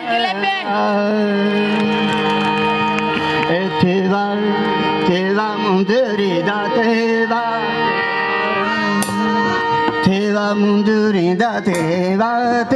bien, dile bien. Te da, te va mundurida, te va. Te.